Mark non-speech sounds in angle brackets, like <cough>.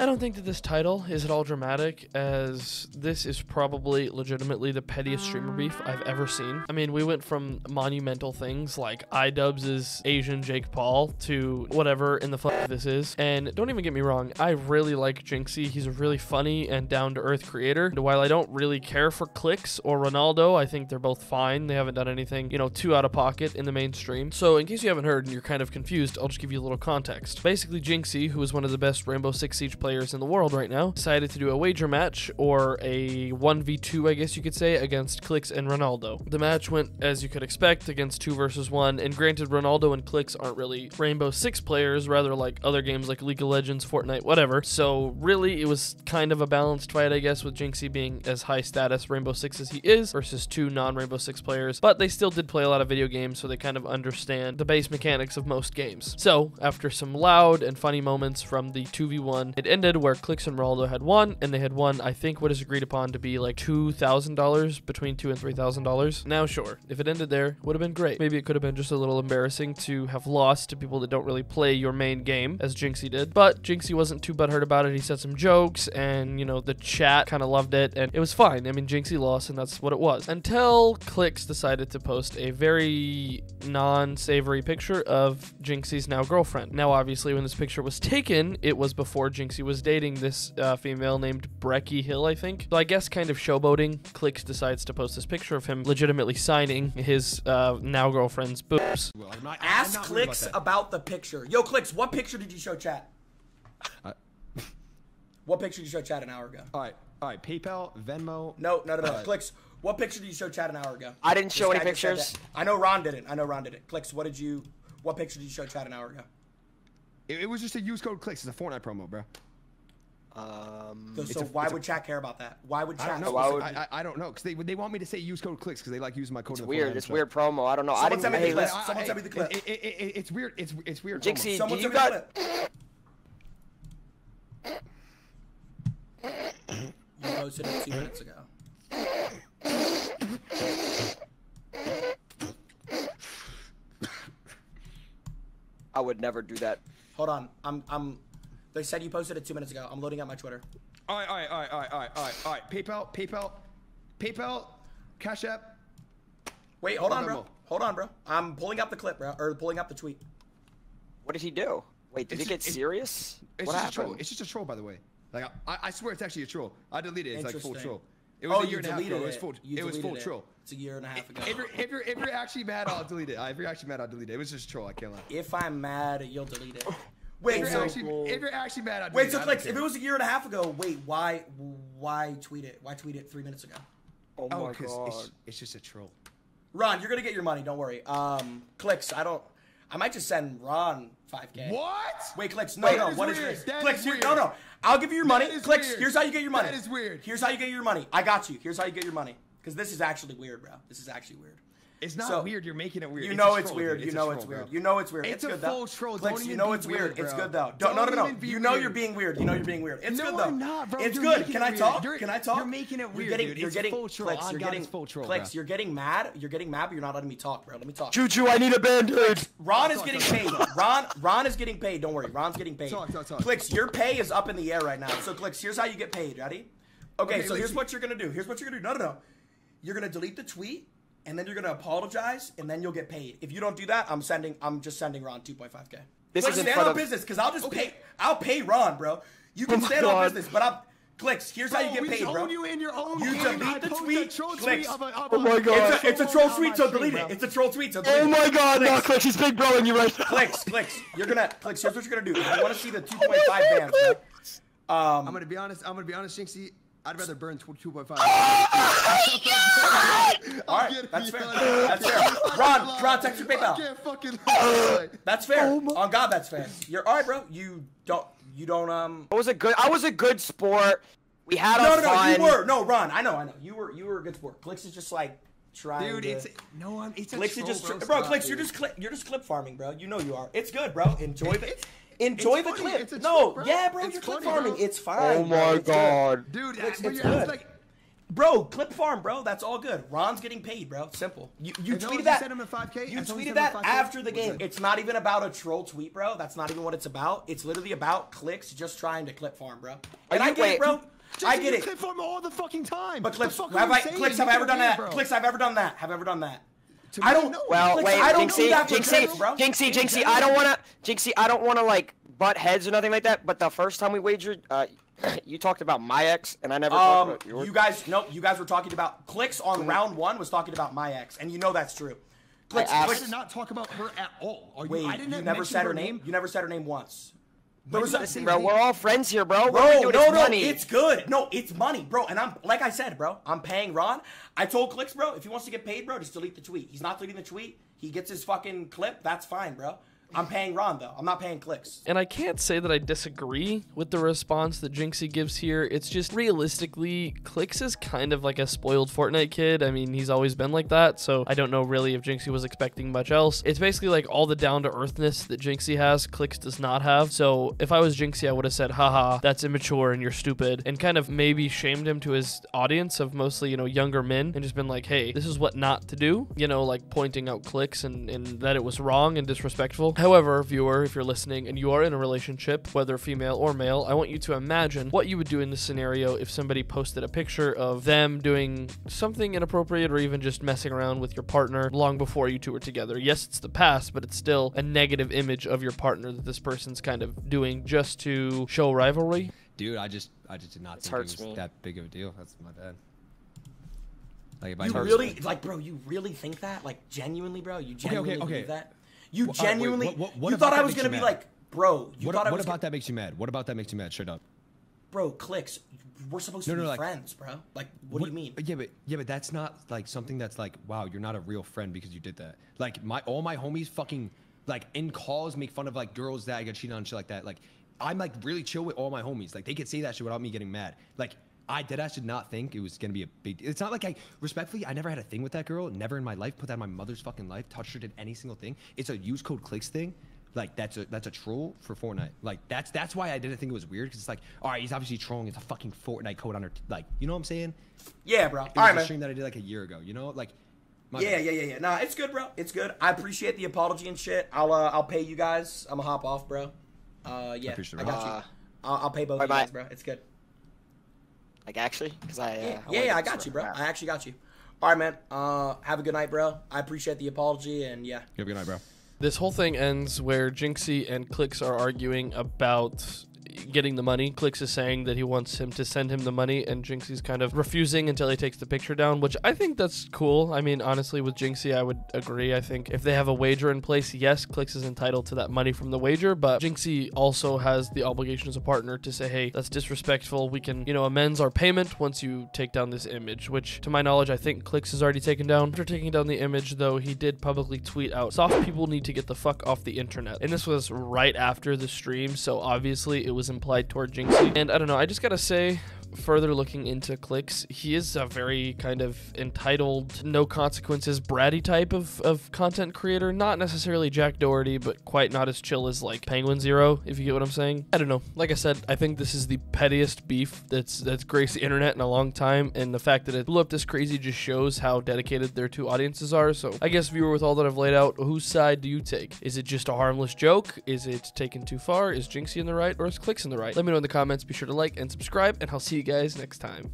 I don't think that this title is at all dramatic, as this is probably legitimately the pettiest streamer beef I've ever seen. I mean, we went from monumental things like iDubbbz' Asian Jake Paul to whatever in the fuck this is. And don't even get me wrong, I really like Jynxzi. He's a really funny and down to earth creator. And while I don't really care for Clix or Ronaldo, I think they're both fine. They haven't done anything, you know, too out of pocket in the mainstream. So, in case you haven't heard and you're kind of confused, I'll just give you a little context. Basically, Jynxzi, who is one of the best Rainbow Six Siege players players in the world right now, decided to do a wager match or a 1v2, I guess you could say, against Clix and Ronaldo. The match went as you could expect against 2 versus 1, and granted, Ronaldo and Clix aren't really Rainbow Six players, rather like other games like League of Legends, Fortnite, whatever. So, really, it was kind of a balanced fight, I guess, with Jynxzi being as high status Rainbow Six as he is versus two non Rainbow Six players, but they still did play a lot of video games, so they kind of understand the base mechanics of most games. So, after some loud and funny moments from the 2v1, it ended ended where Clix and Ronaldo had won, and they had won, I think, what is agreed upon to be like $2,000, between two and $3,000. Now, sure, if it ended there, would have been great. Maybe it could have been just a little embarrassing to have lost to people that don't really play your main game, as Jynxzi did. But Jynxzi wasn't too butthurt about it. He said some jokes, and, you know, the chat kind of loved it, and it was fine. I mean, Jynxzi lost, and that's what it was. Until Clix decided to post a very non-savory picture of Jynxzi's now girlfriend. Now, obviously, when this picture was taken, it was before Jynxzi was was dating this uh, female named Breckie Hill, I think. So I guess kind of showboating, Clix decides to post this picture of him legitimately signing his uh, now girlfriend's boobs. Well, not, Ask Clix about, about, the picture. Yo, Clix, what picture did you show chat? Uh, <laughs> what picture did you show chat an hour ago? All right, all right. PayPal, Venmo. No, no, no, no. Clix, what picture did you show chat an hour ago? I didn't show any pictures. I know Ron didn't. I know Ron didn't. Clix. what did you? What picture did you show chat an hour ago? It, it was just a use code Clix. It's a Fortnite promo, bro. Um, so, so a, why would a, chat care about that? Why would chat? I don't know. Would, I, I, don't know because they they want me to say use code Clix because they like using my code. It's weird. It's weird promo. I don't know. Someone I didn't. Hey, listen, Someone send me the clip. It, it, it, it's weird. It's it's weird. Jynxzi, Someone do you got? you posted it two minutes ago. I would never do that. Hold on. I'm I'm they said you posted it two minutes ago. I'm loading up my Twitter. All right, all right, all right, all right, all right, all right, all right. PayPal, PayPal, PayPal, Cash App. Wait, hold on, bro. Hold on, bro. I'm pulling up the clip, bro, or pulling up the tweet. What did he do? Wait, did it's he get serious? It's what just happened? a troll. It's just a troll, by the way. Like I, I swear it's actually a troll. I deleted it. It's like full troll. It was oh, a year and a half ago. It, it was full. You it was full it. troll. It's a year and a half ago. If you're, if you're if you're actually mad, I'll delete it. If you're actually mad, I'll delete it. It was just troll. I can't lie. If I'm mad, you'll delete it. <laughs> Wait, if you're, so, actually, if you're actually mad, I'd wait. So, like, if it was a year and a half ago, wait, why, why tweet it? Why tweet it three minutes ago? Oh, oh my god, it's, it's, just a troll. Ron, you're gonna get your money. Don't worry. Um, Clix. I don't. I might just send Ron 5k. What? Wait, Clix. No, no. What weird. is this? Clix. Here, no, no. I'll give you your money. Clix. Weird. Here's how you get your money. That is weird. Here's how you get your money. I got you. Here's how you get your money. Because this is actually weird, bro. This is actually weird. It's not so, weird. You're making it weird. You know it's, it's weird. You know it's weird. You know it's weird. It's, it's a good full though. troll. Clix, you know it's weird. It's good though. Don't, no, no, no. You know you're being weird. You know you're being weird. It's no, good though. I'm not, bro. It's you're good. Can I talk? You're, Can I talk? You're making it weird. You're getting. Dude. You're it's getting. full troll. Clix. You're getting full troll. Clix. You're getting mad. You're getting mad, but you're not letting me talk, bro. Let me talk. Choo choo. I need a band-aid. Ron is getting paid. <laughs> Ron. Ron is getting paid. Don't worry. Ron's getting paid. Talk. Talk. Talk. Clix. Your pay is up in the air right now. So Clix. Here's how you get paid. Ready? Okay. So here's what you're gonna do. Here's what you're gonna do. No, no, no. You're gonna delete the tweet and then you're gonna apologize, and then you'll get paid. If you don't do that, I'm sending. I'm just sending Ron 2.5k. This is stand on of... business because I'll just okay. pay. I'll pay Ron, bro. You can oh stand God. on business, but I'm. Clix. Here's bro, how you get paid, bro. you in your own. You delete the tweet. Clix. Of a, of oh my god. It's a, it's a troll tweet, so delete it. It's a troll tweet, so delete it. Oh my god, no, Clix. He's big broing you right now. Clix, Clix. You're gonna Clix. Here's what you're gonna do. If you want to see the <laughs> 2.5 bands, bro. Um, I'm gonna be honest. I'm gonna be honest, Jynxzi. I'd rather burn 2.5. All right, that's fair. That's fair. Ron, Ron, text your PayPal. I can't fucking. that's fair. Oh On God, that's fair. You're all right, bro. You don't. You don't. Um. I was a good. I was a good sport. We had no, a no, fun. No, you were. No, Ron. I know. I know. You were. You were a good sport. Clix is just like trying. Dude, to, it's no. I'm. It's a Clix troll, is just. bro. Bro, Stop, Clix, you're just clip. You're just clip farming, bro. You know you are. It's good, bro. Enjoy it. Enjoy it's the funny. clip. no, bro. yeah, bro. It's you're funny, clip farming. Bro. It's oh fine. Oh my bro. god, dude. It's, it's good. Like, Bro, clip farm, bro. That's all good. Ron's getting paid, bro. Simple. You, you tweeted that. Sent him a 5K? You tweeted that after the game. It's not even about a troll tweet, bro. That's not even what it's about. It's literally about Clix just trying to clip farm, bro. And I get wait, it, bro. I get it. Clip farm all the fucking time. But clips, have I, Clix, have I ever done that? Bro. Clix, have ever done that? Have I ever done that? I don't know. Well, Clix, wait, I don't Jynxzi, Jynxzi, Jynxzi, Jynxzi, I don't wanna, Jynxzi, I don't wanna like butt heads or nothing like that. But the first time we wagered, uh, <clears throat> you talked about my ex, and I never um, talked about yours. You guys, no, you guys were talking about Clix on round one was talking about my ex, and you know that's true. Clix, I, Clix, did not talk about her at all. Are you, Wait, I didn't you never said her name? name? You never said her name once. There was a, bro, we're all friends here, bro. Bro, no, no, money. it's good. No, it's money, bro. And I'm like I said, bro, I'm paying Ron. I told Clix, bro, if he wants to get paid, bro, just delete the tweet. He's not deleting the tweet. He gets his fucking clip. That's fine, bro. I'm paying Ron though. I'm not paying Clix. And I can't say that I disagree with the response that Jynxzi gives here. It's just realistically, Clix is kind of like a spoiled Fortnite kid. I mean, he's always been like that, so I don't know really if Jynxzi was expecting much else. It's basically like all the down to earthness that Jynxzi has, Clix does not have. So if I was Jynxzi, I would have said, haha, that's immature and you're stupid, and kind of maybe shamed him to his audience of mostly, you know, younger men and just been like, hey, this is what not to do, you know, like pointing out Clix and, and that it was wrong and disrespectful. However, viewer, if you're listening and you are in a relationship, whether female or male, I want you to imagine what you would do in this scenario if somebody posted a picture of them doing something inappropriate or even just messing around with your partner long before you two were together. Yes, it's the past, but it's still a negative image of your partner that this person's kind of doing just to show rivalry. Dude, I just I just did not it think it was me. that big of a deal. That's my bad. Like, you really, like, bro, you really think that? Like, genuinely, bro? You genuinely okay, okay, okay. believe that? You well, genuinely, right, what, what, what you thought I was gonna be mad? like, bro. You what, thought I was. What about gonna... that makes you mad? What about that makes you mad? Straight up. Bro, Clix. We're supposed to no, be like, friends, bro. Like, what, do you mean? Yeah, but yeah, but that's not like something that's like, wow, you're not a real friend because you did that. Like, my all my homies fucking like in calls make fun of like girls that I get cheated on and shit like that. Like, I'm like really chill with all my homies. Like, they could say that shit without me getting mad. Like, I did. I should not think it was gonna be a big. deal. It's not like I respectfully. I never had a thing with that girl. Never in my life put that in my mother's fucking life. Touched her, did any single thing. It's a use code Clix thing. Like that's a that's a troll for Fortnite. Like that's that's why I didn't think it was weird because it's like, all right, he's obviously trolling. It's a fucking Fortnite code on her. Like, you know what I'm saying? Yeah, bro. It was all right, a stream that I did like a year ago. You know, like. My yeah, yeah, yeah, yeah. Nah, it's good, bro. It's good. I appreciate the apology and shit. I'll uh, I'll pay you guys. I'm gonna hop off, bro. Uh, yeah, I, I got you. I'll, I'll pay both of you guys, bro. It's good. Like actually, because I, uh, yeah, I yeah, yeah I got you, bro. I actually got you. All right, man. Uh, have a good night, bro. I appreciate the apology, and yeah. Have a good night, bro. This whole thing ends where Jynxzi and Clix are arguing about getting the money. Clix is saying that he wants him to send him the money, and Jynxzi's kind of refusing until he takes the picture down, which I think that's cool. I mean, honestly, with Jynxzi, I would agree. I think if they have a wager in place, yes, Clix is entitled to that money from the wager, but Jynxzi also has the obligation as a partner to say, hey, that's disrespectful. We can, you know, amends our payment once you take down this image, which to my knowledge, I think Clix has already taken down. After taking down the image, though, he did publicly tweet out, soft people need to get the fuck off the internet. And this was right after the stream, so obviously it was implied toward Jynxzi. And I don't know, I just gotta say, further looking into Clix, he is a very kind of entitled, no consequences, bratty type of, of content creator. Not necessarily Jack Doherty, but quite not as chill as like Penguinz0, if you get what I'm saying. I don't know. Like I said, I think this is the pettiest beef that's that's graced the internet in a long time, and the fact that it blew up this crazy just shows how dedicated their two audiences are. So I guess viewer, with all that I've laid out, whose side do you take? Is it just a harmless joke? Is it taken too far? Is Jynxzi in the right, or is Clix in the right? Let me know in the comments. Be sure to like and subscribe, and I'll see you you guys next time.